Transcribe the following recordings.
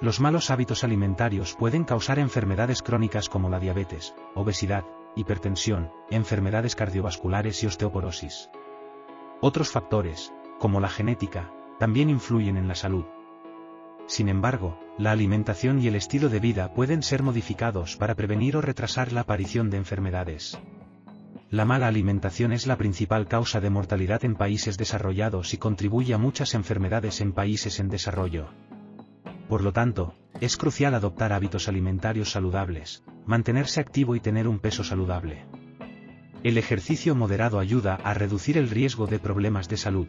Los malos hábitos alimentarios pueden causar enfermedades crónicas como la diabetes, obesidad, hipertensión, enfermedades cardiovasculares y osteoporosis. Otros factores, como la genética, también influyen en la salud. Sin embargo, la alimentación y el estilo de vida pueden ser modificados para prevenir o retrasar la aparición de enfermedades. La mala alimentación es la principal causa de mortalidad en países desarrollados y contribuye a muchas enfermedades en países en desarrollo. Por lo tanto, es crucial adoptar hábitos alimentarios saludables, mantenerse activo y tener un peso saludable. El ejercicio moderado ayuda a reducir el riesgo de problemas de salud.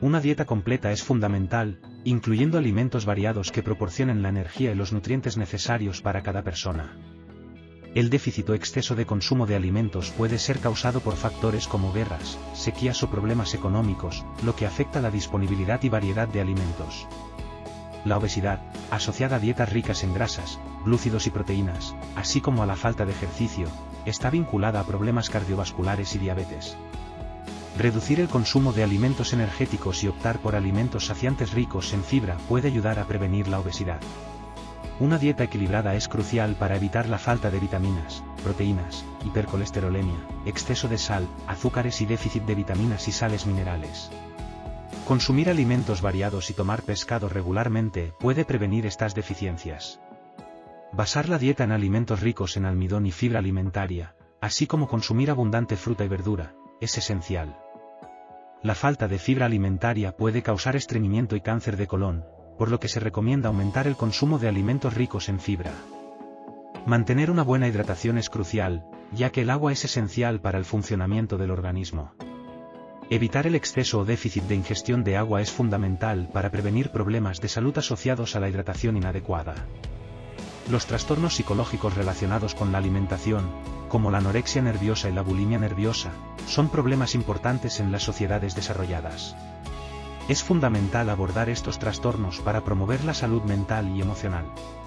Una dieta completa es fundamental, incluyendo alimentos variados que proporcionen la energía y los nutrientes necesarios para cada persona. El déficit o exceso de consumo de alimentos puede ser causado por factores como guerras, sequías o problemas económicos, lo que afecta la disponibilidad y variedad de alimentos. La obesidad, asociada a dietas ricas en grasas, glúcidos y proteínas, así como a la falta de ejercicio, está vinculada a problemas cardiovasculares y diabetes. Reducir el consumo de alimentos energéticos y optar por alimentos saciantes ricos en fibra puede ayudar a prevenir la obesidad. Una dieta equilibrada es crucial para evitar la falta de vitaminas, proteínas, hipercolesterolemia, exceso de sal, azúcares y déficit de vitaminas y sales minerales. Consumir alimentos variados y tomar pescado regularmente puede prevenir estas deficiencias. Basar la dieta en alimentos ricos en almidón y fibra alimentaria, así como consumir abundante fruta y verdura, es esencial. La falta de fibra alimentaria puede causar estreñimiento y cáncer de colon, por lo que se recomienda aumentar el consumo de alimentos ricos en fibra. Mantener una buena hidratación es crucial, ya que el agua es esencial para el funcionamiento del organismo. Evitar el exceso o déficit de ingestión de agua es fundamental para prevenir problemas de salud asociados a la hidratación inadecuada. Los trastornos psicológicos relacionados con la alimentación, como la anorexia nerviosa y la bulimia nerviosa, son problemas importantes en las sociedades desarrolladas. Es fundamental abordar estos trastornos para promover la salud mental y emocional.